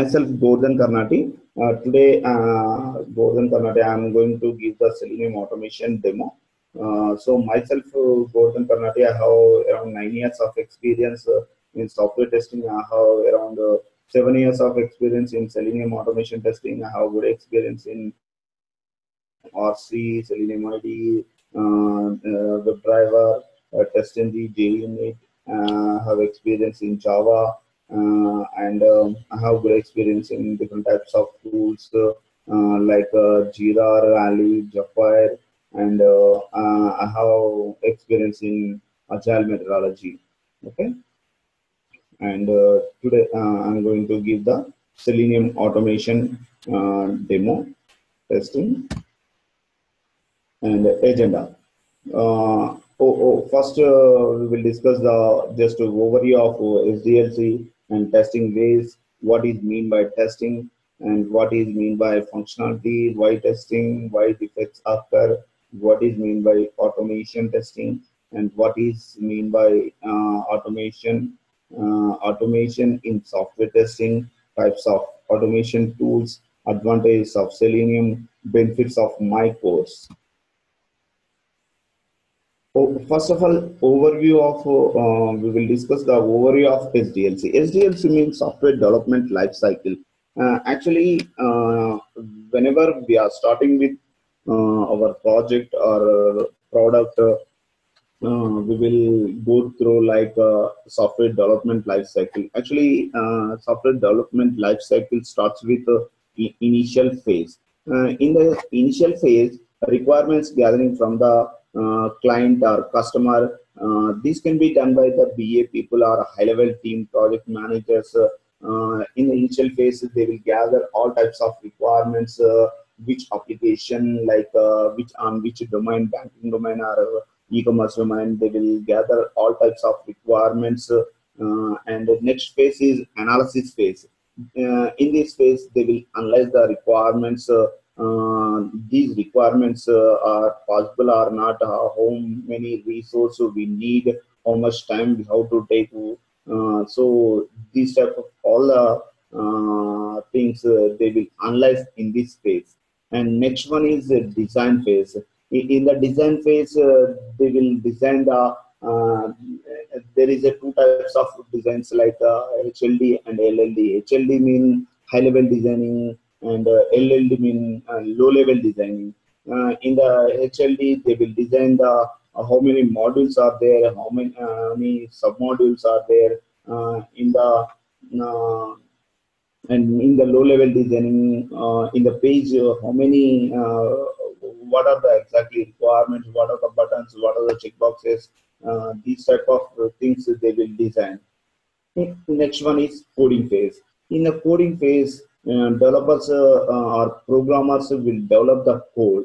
myself Gordhan Karnati. Uh, today, uh, Gordhan Karnati, I am going to give the Selenium automation demo. Uh, so myself, uh, Gordhan Karnati, I have around nine years of experience uh, in software testing. I have around uh, seven years of experience in Selenium automation testing. I have good experience in RC, Selenium IDE, uh, uh, WebDriver, uh, TestNG, JUnit. Uh, have experience in Java, uh, and um, I have good experience in different types of tools uh, uh, like uh, Jira, Rally, Zephyr, and uh, uh, I have experience in Agile methodology. Okay, and uh, today uh, I'm going to give the Selenium automation uh, demo testing and agenda. Uh, oh, oh, first, uh, we will discuss the just overview of uh, SDLC and testing ways. What is mean by testing and what is mean by functionality? Why testing? Why defects occur? What is mean by automation testing? And what is mean by uh, automation? Uh, automation in software testing, types of automation tools, advantages of Selenium, benefits of my course. Oh, first of all, overview of, uh, we will discuss the overview of SDLC. SDLC means Software Development Life Cycle. Uh, actually, uh, whenever we are starting with uh, our project or product, uh, uh, we will go through like software development life cycle. Actually, software development life cycle starts with i- initial phase. In the initial phase, requirements gathering from the client or customer. Uh, this can be done by the BA people or high-level team project managers. Uh, uh, in the initial phase, they will gather all types of requirements, uh, which application, like uh, which on which domain, banking domain or uh, e-commerce domain. They will gather all types of requirements. Uh, uh, and the next phase is analysis phase. Uh, in this phase, they will analyze the requirements. Uh, uh, these requirements uh, are possible or not, uh, how many resources we need, how much time we have to take. Uh, so these type of all uh, things uh, they will analyze in this phase. And next one is the design phase. In the design phase, uh, they will design the uh, there is a two types of designs like uh, HLD and LLD. HLD mean high level designing and uh, LLD mean uh, low level designing. Uh, in the HLD, they will design the uh, how many modules are there, how many, uh, many submodules are there. Uh, in the uh, and in the low level designing, uh, in the page, uh, how many, uh, what are the exactly requirements, what are the buttons, what are the checkboxes, uh, these type of things they will design. Next one is coding phase. In the coding phase, uh, developers uh, uh, or programmers will develop the code.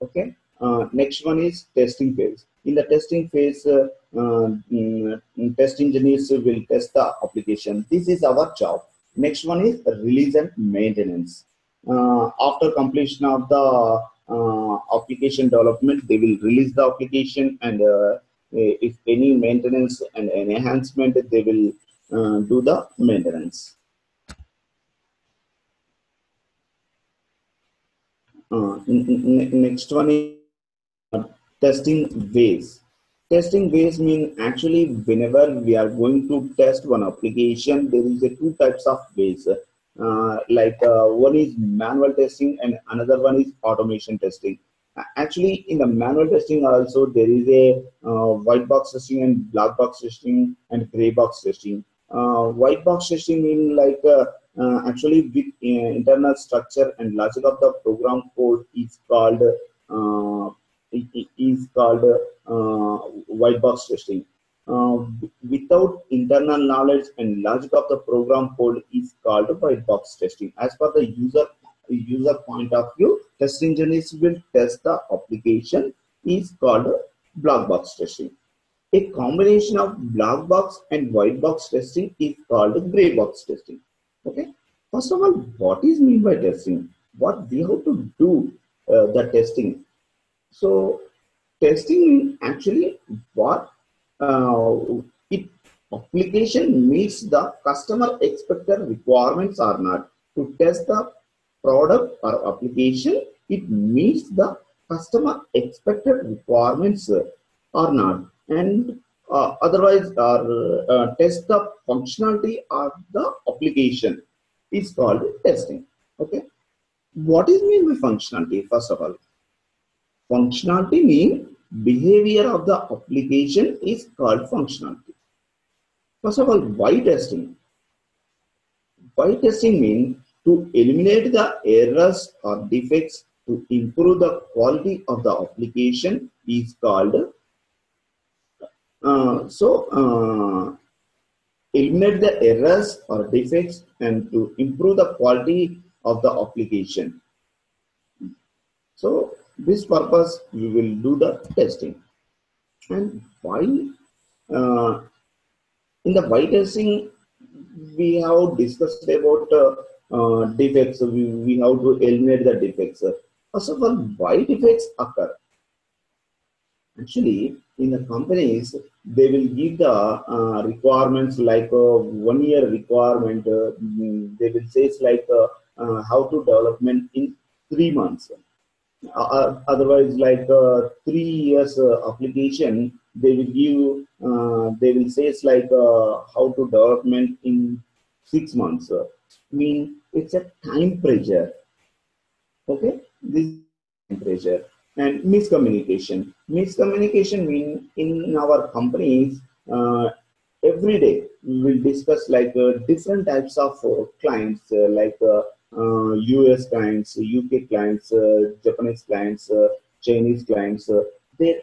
Okay. Uh, next one is testing phase. In the testing phase, uh, mm, test engineers will test the application. This is our job. Next one is release and maintenance. Uh, after completion of the uh, application development, they will release the application and uh, if any maintenance and enhancement, they will do the maintenance. Uh, next one is uh, testing ways. Testing ways mean actually whenever we are going to test one application, there is a two types of ways. Uh, like uh, one is manual testing and another one is automation testing. Actually, in the manual testing also there is a uh, white box testing and black box testing and gray box testing. Uh, white box testing mean like uh, actually with uh, internal structure and logic of the program code is called uh, is called uh, white box testing. Uh, without internal knowledge and logic of the program code is called white box testing. As per the user user point of view, test engineers will test the application is called black box testing. A combination of black box and white box testing is called gray box testing. Okay. First of all, what is mean by testing? What we have to do uh, the testing. So testing actually what uh, it application meets the customer expected requirements or not. To test the product or application, it meets the customer expected requirements or not. And uh, otherwise, uh, test the functionality of the application is called testing. Okay. What is mean by functionality? First of all, functionality mean behavior of the application is called functionality. First of all, why testing? Why testing mean to eliminate the errors or defects to improve the quality of the application is called uh, so uh, eliminate the errors or defects and to improve the quality of the application. So this purpose we will do the testing. And why uh, in the why testing we have discussed about uh, uh, defects. We, we have to eliminate the defects. First of all why defects occur actually in the companies they will give the uh, requirements like a one year requirement uh, they will say it's like uh, uh how to development in three months. Uh, uh, otherwise like three years application they will give they will say it's like how to development in six months. I mean it's a time pressure. Okay? This time pressure and miscommunication. Miscommunication mean in our companies, uh, every day we will discuss like uh, different types of uh, clients uh, like US uh, clients, UK clients, uh, Japanese clients, Chinese clients. their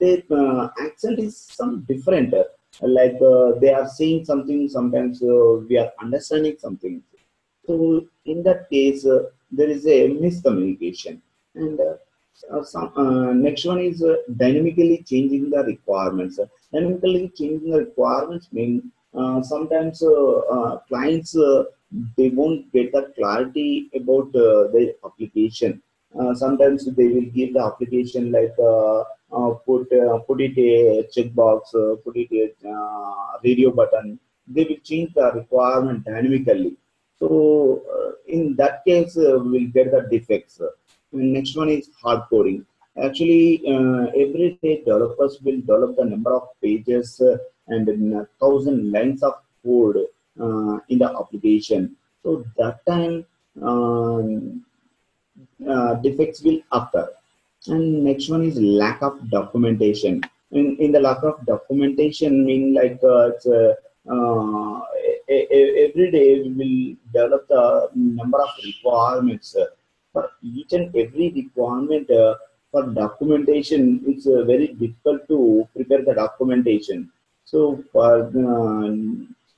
their accent is some different. like they are saying something, sometimes we are understanding something. So in that case, there is a miscommunication and uh, uh, some, uh, next one is uh, dynamically changing the requirements. Uh, dynamically changing the requirements mean uh, sometimes uh, uh clients uh, they won't get the clarity about the application. sometimes they will give the application like put put it a checkbox, put it a radio button. They will change the requirement dynamically. So in that case, we'll get the defects next one is hard coding. Actually, uh, every day developers will develop the number of pages uh, and thousand lines of code uh, in the application. So that time um, uh, defects will occur. And next one is lack of documentation. In, in the lack of documentation, mean like uh, every day we will develop the number of requirements for each and every requirement uh, for documentation, it's uh, very difficult to prepare the documentation. So, for uh,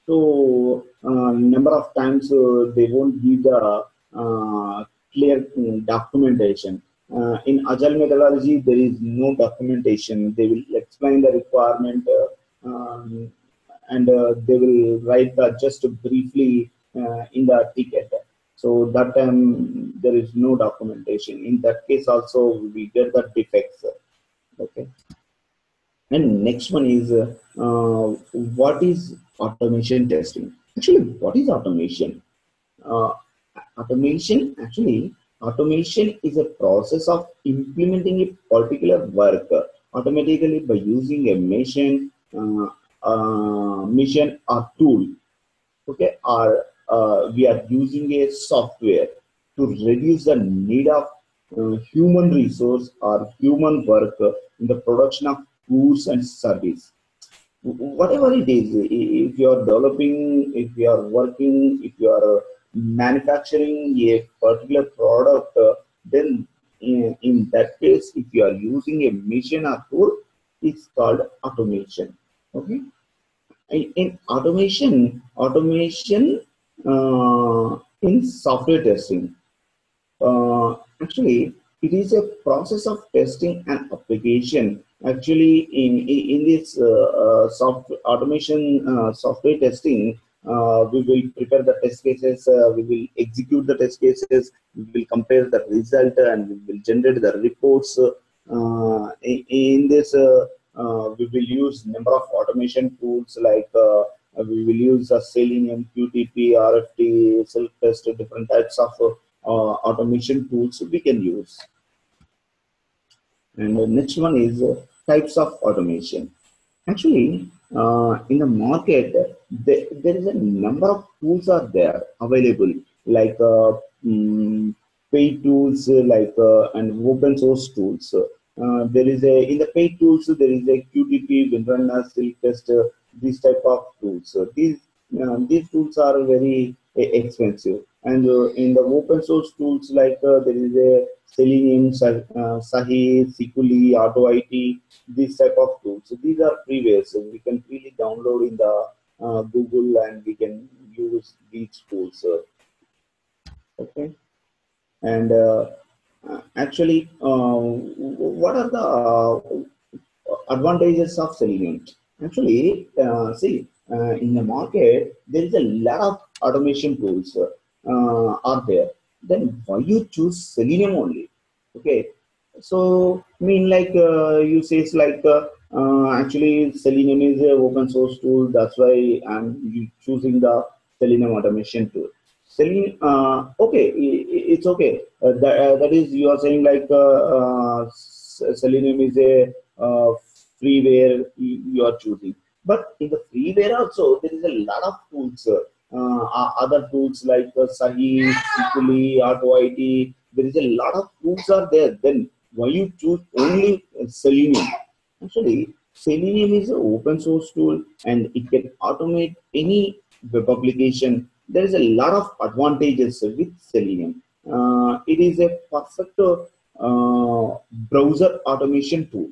so uh, number of times uh, they won't give the uh, clear um, documentation. in agile methodology, there is no documentation. They will explain the requirement um, and they will write the just briefly in the ticket so that time there is no documentation. In that case also we get the defects. Okay. And next one is uh, what is automation testing? Actually, what is automation? Uh, automation actually automation is a process of implementing a particular work automatically by using a machine, uh, uh, mission or tool. Okay, or uh, we are using a software to reduce the need of uh, human resource or human work in the production of goods and service. Whatever it is, if you are developing, if you are working, if you are manufacturing a particular product, uh, then in, in, that case, if you are using a machine or tool, it's called automation. Okay. In, in automation, automation uh, in software testing. Uh, actually, it is a process of testing an application. Actually, in in this uh, uh soft automation uh, software testing, uh, we will prepare the test cases, we will execute the test cases, we will compare the result, and we will generate the reports. In, in, this we will use number of automation tools like we will use uh, Selenium, QTP, RFT, Silk Test, different types of uh, automation tools we can use. And the next one is uh, types of automation. Actually, uh, in the market, there, there is a number of tools are there available, like uh, um, paid tools, uh, like uh, and open source tools. Uh, there is a in the paid tools there is a QTP, WinRunner, Silk Test, uh, these type of tools. So these these tools are very expensive, and uh, in the open source tools like uh, there is a Selenium, uh, Sahi, Sikuli, Auto IT, these type of tools. So these are freeware, so we can freely download in the uh, Google and we can use these tools. uh, okay, and uh, actually, what are the advantages of Selenium? Actually, uh, see, uh, in the market, there is a lot of automation tools uh, are there. Then why you choose Selenium only? Okay, so mean like uh, you say it's like uh, uh, actually Selenium is a open source tool. That's why I'm choosing the Selenium automation tool. Selenium, okay, it's okay. That, that is you are saying like Selenium is a freeware you are choosing. But in the freeware also, there is a lot of tools. Uh, uh, other tools like uh, Sahi, Sikuli, AutoIT, There is a lot of tools are there. Then why you choose only uh, Selenium? Actually, Selenium is an open source tool and it can automate any web application. There is a lot of advantages with Selenium. Uh, it is a perfect uh, browser automation tool.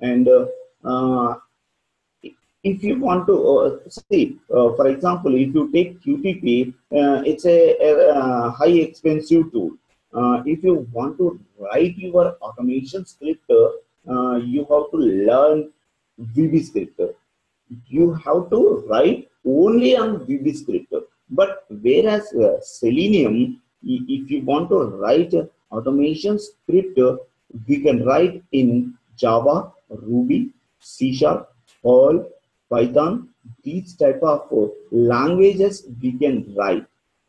And uh, uh, if you want to uh, see, for example, if you take QTP, it's a, a, high expensive tool. If you want to write your automation script, you have to learn VB script. You have to write only on VB script. But whereas uh, Selenium, if you want to write automation script, we can write in Java, Ruby, C Sharp, Perl, Python, these type of uh, languages we can write.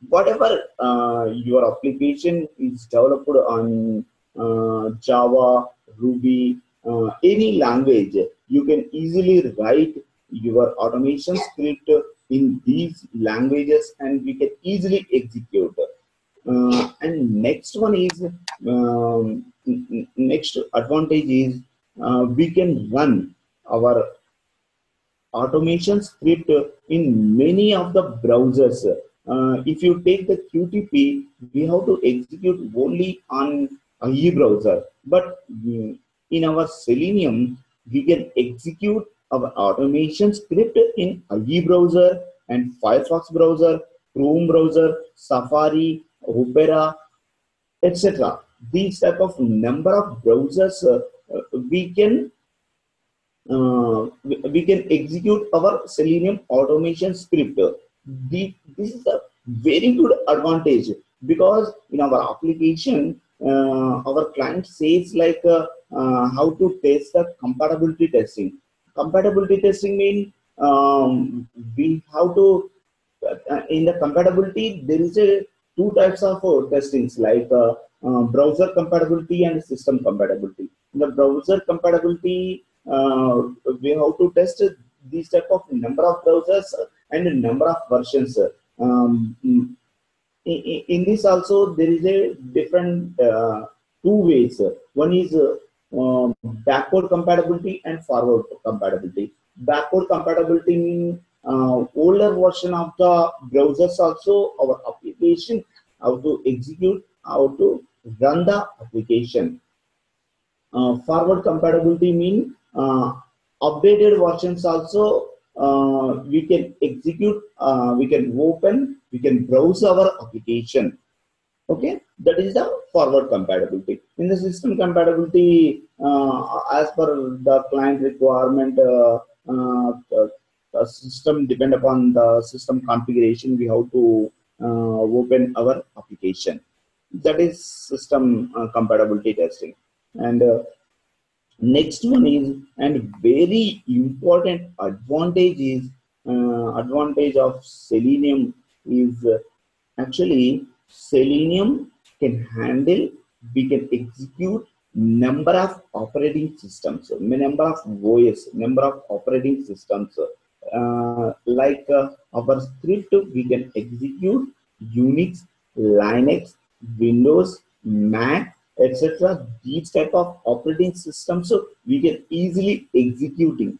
Whatever uh, your application is developed on uh, Java, Ruby, uh, any language, you can easily write your automation script in these languages and we can easily execute. Uh, and next one is um, next advantage is uh, we can run our automation script in many of the browsers. Uh, if you take the QTP, we have to execute only on a e browser. But mm, in our Selenium, we can execute our automation script in a e browser and Firefox browser, Chrome browser, Safari, Opera, etc. These type of number of browsers uh, uh, we can uh, we, can execute our Selenium automation script. The, this is a very good advantage because in our application, uh, our client says like uh, uh, how to test the compatibility testing. Compatibility testing means um, we have to uh, in the compatibility there is a two types of uh, testings like browser compatibility and system compatibility. The browser compatibility, uh, we have to test these type of number of browsers and number of versions. Um, in, in- in this also there is a different uh, two ways. One is uh, um, backward compatibility and forward compatibility. Backward compatibility means uh, older version of the browsers also our application how to execute how to run the application forward compatibility mean uh, updated versions also uh, we can execute uh, we can open we can browse our application. Okay? That is the forward compatibility. In the system compatibility uh, as per the client requirement uh, uh, the system depend upon the system configuration we have to uh, open our application. That is system uh, compatibility testing and uh, Next one is and very important advantage is uh, advantage of Selenium is uh, actually Selenium can handle we can execute number of operating systems, number of OS, number of operating systems. Uh, like uh, our script, we can execute Unix, Linux, Windows, Mac, etc. These type of operating systems, so we can easily executing.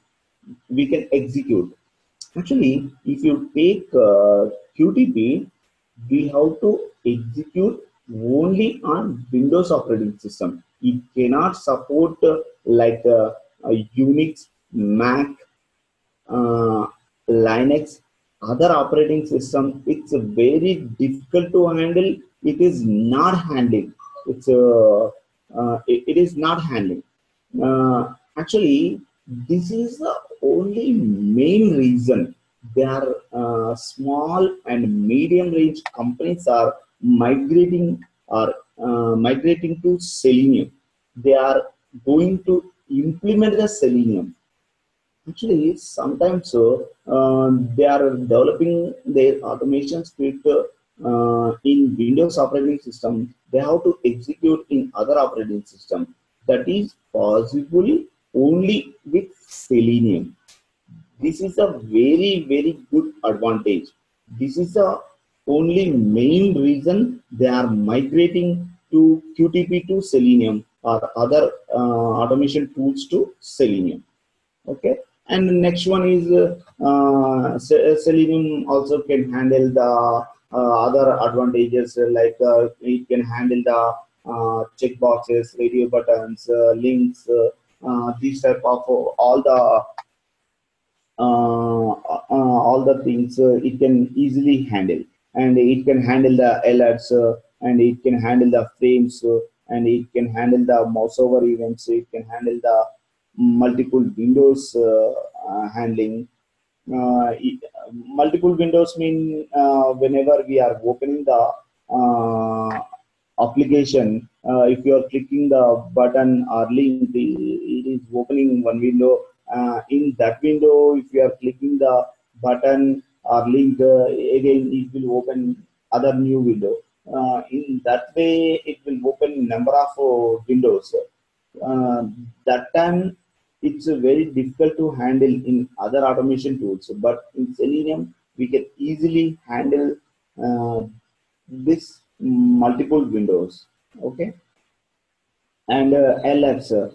We can execute. Actually, if you take uh, QTP, we have to execute only on Windows operating system. It cannot support uh, like uh, Unix, Mac, uh, Linux, other operating system. It's very difficult to handle. It is not handling. It's uh, uh, it, it is not handling. Uh, actually, this is the only main reason there are small and medium range companies are migrating or uh, migrating to Selenium. They are going to implement the Selenium. Actually, sometimes uh, they are developing their automation script uh, in Windows operating system. They have to execute in other operating system. That is possible only with Selenium. This is a very, very good advantage. This is the only main reason they are migrating to QTP to Selenium or other uh, automation tools to Selenium. Okay. And the next one is uh, Selenium also can handle the uh, other advantages like uh, it can handle the uh, checkboxes, radio buttons, uh, links, these type of all the all the things it can easily handle. And it can handle the alerts uh, and it can handle the frames uh, and it can handle the mouse over events it can handle the multiple windows uh, handling. it, multiple windows mean whenever we are opening the application uh, if you are clicking the button or link it is opening one window. Uh, in that window if you are clicking the button or link uh, again it will open other new window. Uh, in that way it will open number of uh, windows. That time it's very difficult to handle in other automation tools but in selenium we can easily handle uh, this multiple windows okay and uh, uh,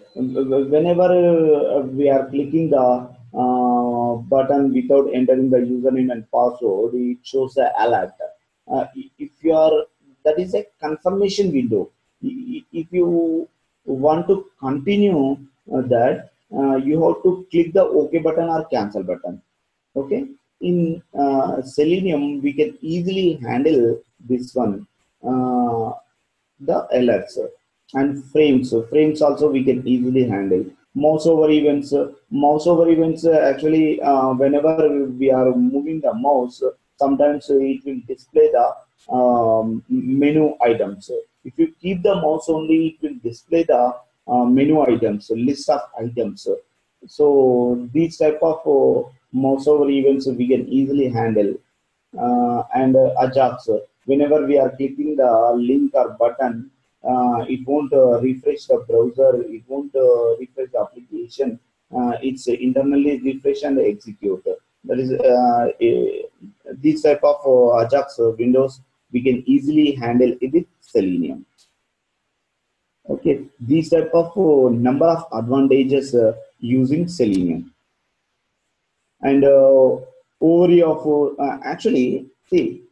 whenever we are clicking the uh, button without entering the username and password, it shows the alert. Uh, if you are, that is a confirmation window. If you want to continue uh, that, uh, you have to click the OK button or cancel button. Okay. In uh, Selenium, we can easily handle this one, uh, the alerts and frames. So frames also we can easily handle mouse over events mouse over events actually uh, whenever we are moving the mouse sometimes it will display the um, menu items if you keep the mouse only it will display the uh, menu items list of items so these type of uh, mouse over events we can easily handle uh, and uh, ajax whenever we are clicking the link or button uh, it won't uh, refresh the browser, it won't uh, refresh the application. it's internally refresh and execute. That is a, this type of Ajax Windows we can easily handle it with Selenium. Okay, these type of uh, number of advantages uh, using Selenium. And uh, of actually see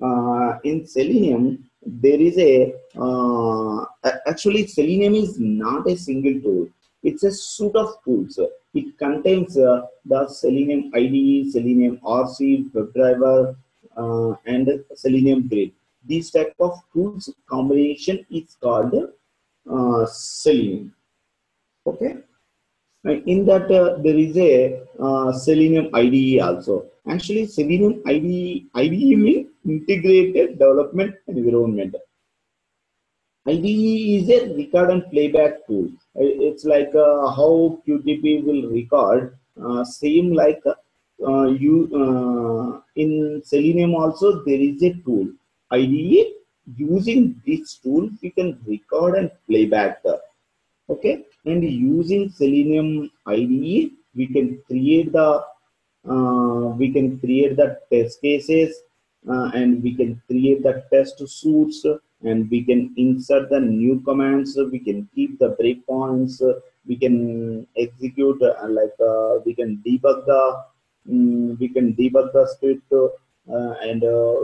in Selenium there is a uh, actually selenium is not a single tool. It's a suite of tools. It contains uh, the selenium ide selenium rc webdriver uh, and selenium grid. These type of tools combination is called uh, selenium okay in that uh, there is a uh, selenium ide also actually selenium ide ide means integrated development environment IDE is a record and playback tool. It's like uh, how QTP will record, uh, same like uh, you uh, in Selenium also there is a tool. IDE using this tool we can record and playback the okay? And using Selenium IDE we can create the uh, we can create the test cases uh, and we can create the test suits and we can insert the new commands we can keep the breakpoints we can execute uh, like uh, we can debug the um, we can debug the script and uh,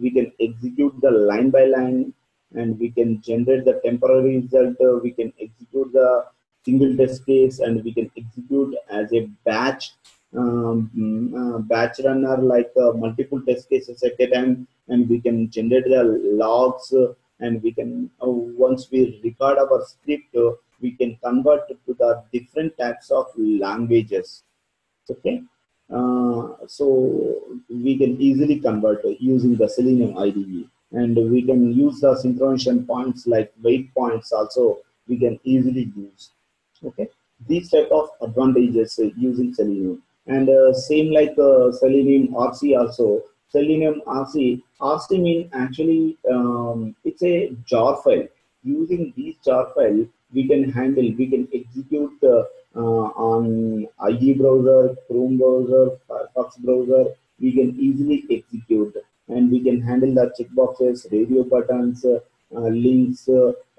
we can execute the line by line and we can generate the temporary result we can execute the single test case and we can execute as a batch um, uh, batch runner like uh, multiple test cases at a time and we can generate the logs uh, and we can uh, once we record our script uh, we can convert to the different types of languages. Okay? uh, so we can easily convert using the selenium ide and we can use the synchronization points like wait points also we can easily use. Okay? These type of advantages using selenium. And uh, same like uh, selenium rc also. Selenium rc rc mean actually um, it's a jar file. Using these jar file we can handle we can execute uh, uh on IE browser chrome browser firefox browser we can easily execute and we can handle the checkboxes radio buttons uh, uh, links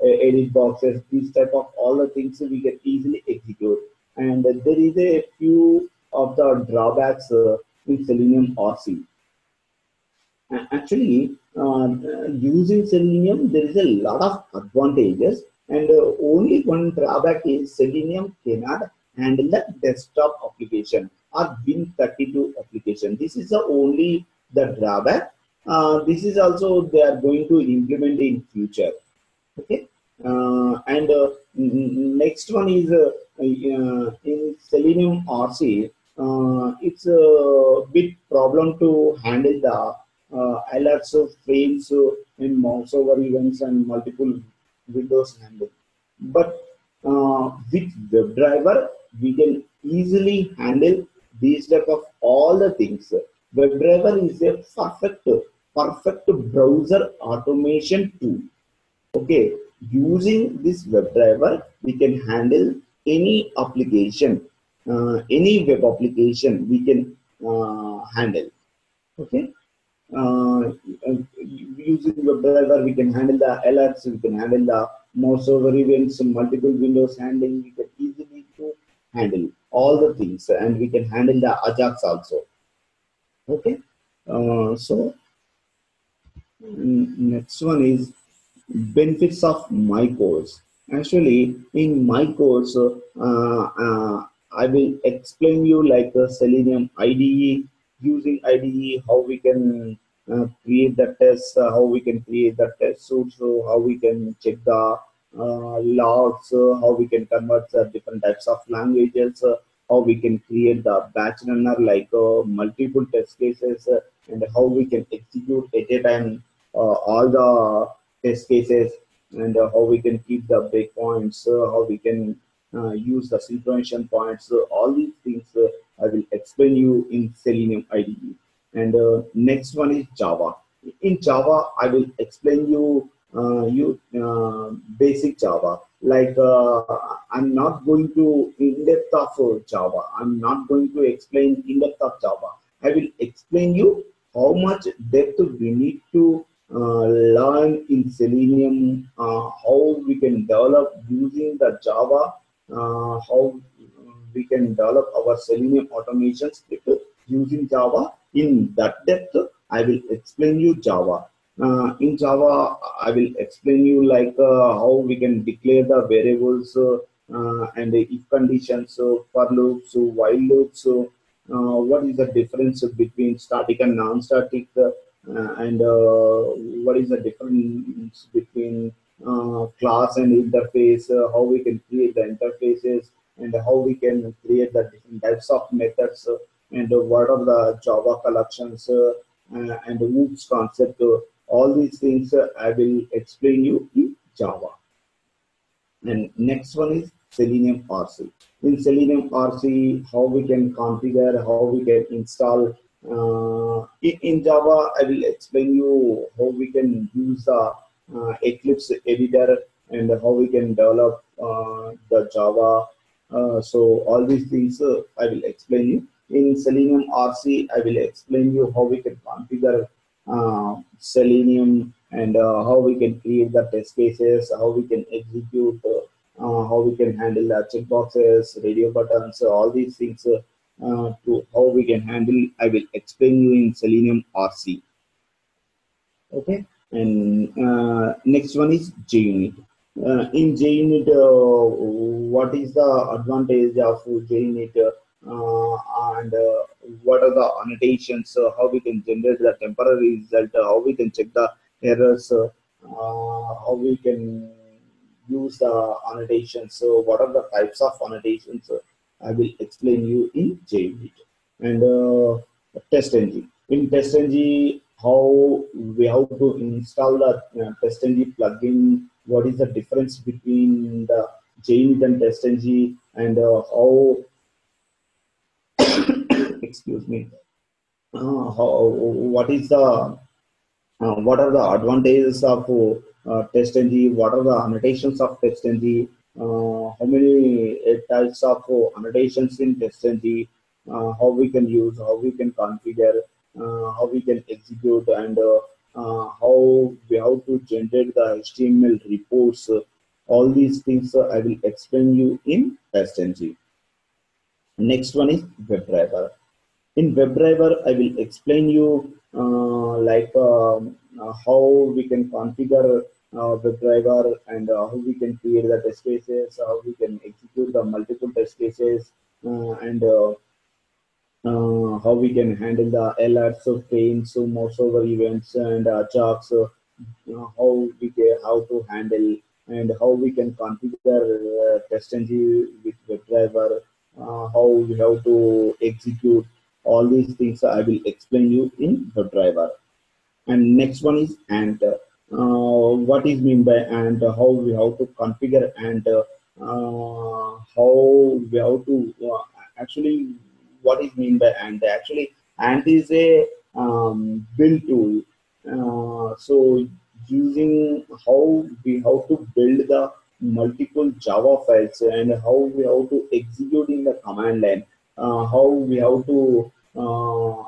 edit boxes these type of all the things we can easily execute and there is a few of the drawbacks uh, in Selenium RC. Actually, uh, using Selenium, there is a lot of advantages and uh, only one drawback is Selenium cannot handle the desktop application or Win32 application. This is the only the drawback. Uh, this is also they are going to implement in future. Okay, uh, and uh, next one is uh, in Selenium RC uh, it's a bit problem to handle the uh, alerts of frames uh, in mouse over events and multiple windows handle. But uh, with WebDriver, we can easily handle these type of all the things. WebDriver is a perfect, perfect browser automation tool. Okay, using this WebDriver, we can handle any application uh, any web application we can uh, handle. Okay. Uh, using WebDriver, we can handle the alerts, we can handle the mouse over events, multiple windows handling, we can easily to handle all the things and we can handle the Ajax also. Okay. Uh, so next one is benefits of my course. Actually, in my course, uh, uh, I will explain you like the Selenium IDE, using IDE, how we can uh, create the test, uh, how we can create the test suits, so how we can check the uh, logs, uh, how we can convert the different types of languages, uh, how we can create the batch runner like uh, multiple test cases, and how we can execute at a time all the test cases, and how we can keep the breakpoints, how we can uh, use the synchronization points. Uh, all these things uh, I will explain you in Selenium IDE. And uh, next one is Java. In Java, I will explain you uh, you uh, basic Java. Like I'm not going to in depth of Java. I'm not going to explain in depth of Java. I will explain you how much depth we need to uh, learn in Selenium, uh, how we can develop using the Java uh, how we can develop our Selenium automation script using Java. In that depth, I will explain you Java. Uh, in Java, I will explain you like uh, how we can declare the variables uh, and the if conditions, for loops, while loops, uh, what is the difference between static and non-static, uh, and what is the difference between uh, class and interface, uh, how we can create the interfaces, and how we can create the different types of methods, uh, and what are the Java collections, and the OOPS concept. all these things I will explain you in Java. And next one is Selenium RC. In Selenium RC, how we can configure, how we can install. Uh, in, in, Java, I will explain you how we can use the uh, Eclipse editor and how we can develop uh, the Java. Uh, so all these things uh, I will explain you. In Selenium RC, I will explain you how we can configure uh, Selenium and how we can create the test cases, how we can execute uh, how we can handle the checkboxes, radio buttons, all these things uh, to how we can handle. I will explain you in Selenium RC. Okay, and uh, next one is JUnit. Uh, in JUnit, uh, what is the advantage of JUnit uh, and what are the annotations? how we can generate the temporary result? how we can check the errors? how we can use the annotations. So what are the types of annotations? I will explain you in JUnit. And uh, TestNG. In TestNG, how we have to install the uh, TestNG plugin, what is the difference between the JUnit and TestNG, and uh, how, excuse me, uh, how, what is the, uh, what are the advantages of uh, TestNG, what are the annotations of TestNG, uh, how many uh, types of annotations in TestNG, how we can use, how we can configure, how we can execute, and how we have to generate the HTML reports. all these things I will explain you in TestNG. Next one is WebDriver. In WebDriver, I will explain you uh, like um, uh, how we can configure uh, WebDriver and uh, how we can create the test cases, how we can execute the multiple test cases, uh, and uh, uh, how we can handle the alerts of pains, so over events and uh, jobs, how we can, how to handle and how we can configure uh, TestNG with WebDriver, how we have to execute all these things. I will explain you in WebDriver. And next one is Ant. Uh, what is mean by Ant how we have to configure and uh, how we have to uh, actually what is mean by Ant actually Ant is a um, build tool uh, so using how we how to build the multiple java files and how we how to execute in the command line uh, how we how to uh,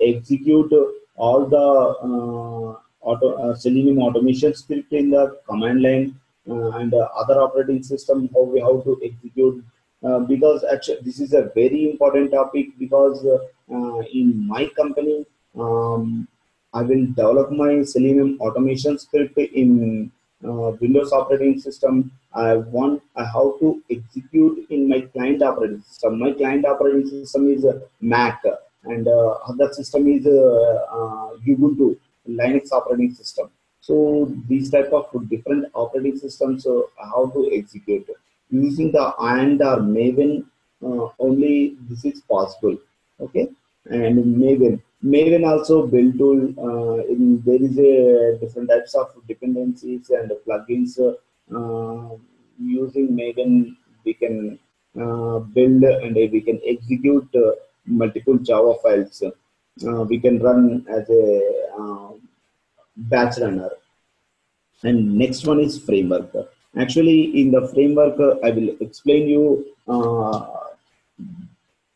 execute all the auto, uh, Selenium automation script in the command line uh, and uh, other operating system, how we how to execute. Because actually, this is a very important topic because in my company, um, I will develop my Selenium automation script in uh, Windows operating system. I want I have to execute in my client operating system. My client operating system is uh, Mac, and uh, other system is Ubuntu. Linux operating system. So these type of different operating systems, so how to execute using the Ant or Maven uh, only this is possible. Okay, and Maven. Maven also build tool. Uh, in, there is a different types of dependencies and plugins. Uh, using Maven, we can uh, build and we can execute uh, multiple Java files. Uh, we can run as a batch runner. And next one is framework. Actually, in the framework, uh, I will explain you uh,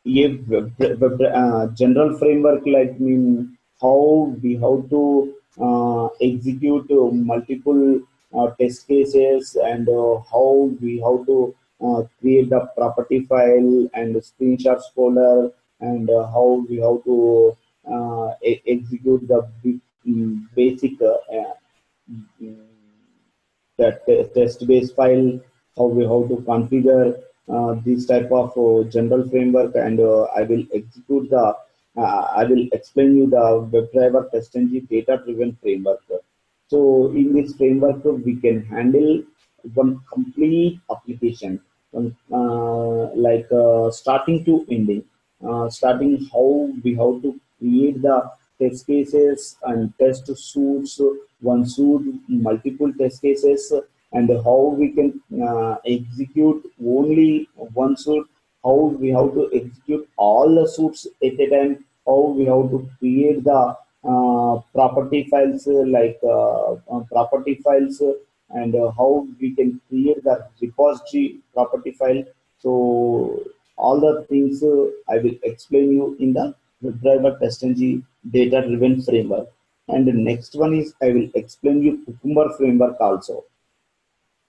a uh, general framework like mean how we have to uh, execute multiple test cases and how we have to create the property file and screenshots folder and how we have to execute the basic uh, uh, that test base file, how we how to configure uh, this type of uh, general framework, and uh, I will execute the. Uh, I will explain you the WebDriver TestNG data-driven framework. So in this framework, we can handle one complete application, like starting to ending. starting how we how to create the test cases and test suits one suit, multiple test cases, and how we can uh, execute only one suit, how we have to execute all the suits at a time, how we have to create the uh, property files uh, like uh, property files and how we can create the repository property file. So all the things I will explain you in the WebDriver TestNG data driven framework. And the next one is I will explain you Cucumber framework also.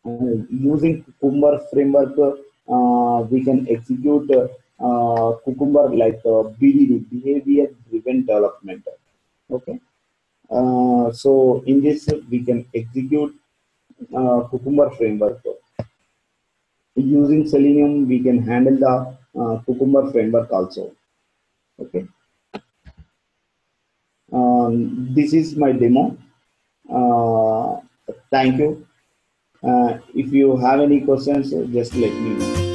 Uh, using Cucumber framework, uh, we can execute uh, Cucumber like BDD, behavior driven development. Okay. so in this, we can execute Cucumber framework. Using Selenium, we can handle the Cucumber framework also. Okay. Um, this is my demo. Uh, thank you. Uh, if you have any questions, just let me know.